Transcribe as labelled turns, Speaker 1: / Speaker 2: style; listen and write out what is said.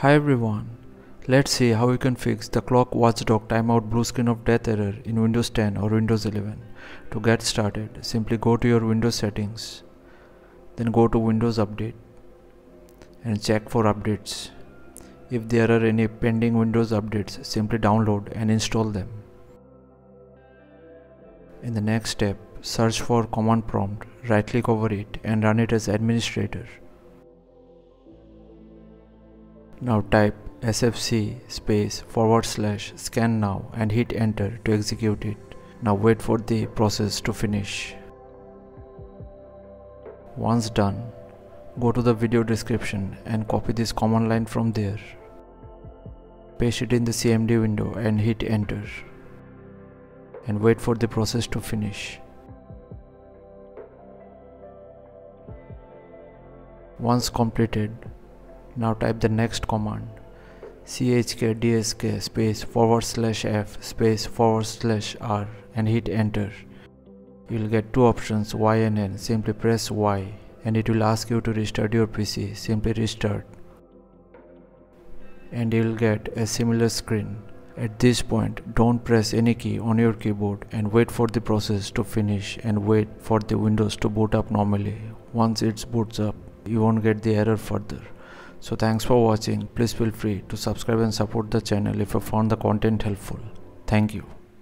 Speaker 1: Hi everyone, let's see how you can fix the clock watchdog timeout blue screen of death error in Windows 10 or Windows 11. To get started, simply go to your Windows settings, then go to Windows Update and check for updates. If there are any pending Windows updates, simply download and install them. In the next step, search for command prompt, right click over it and run it as administrator. Now type sfc space forward slash scan now and hit enter to execute it. Now wait for the process to finish. Once done, go to the video description and copy this command line from there. Paste it in the CMD window and hit enter. And wait for the process to finish. Once completed, now type the next command chkdsk space forward slash f space forward slash r and hit enter. You will get two options Y and N. Simply press Y and it will ask you to restart your PC. Simply restart and you will get a similar screen. At this point, don't press any key on your keyboard and wait for the process to finish and wait for the Windows to boot up normally. Once it boots up, you won't get the error further. So thanks for watching. Please feel free to subscribe and support the channel if you found the content helpful. Thank you.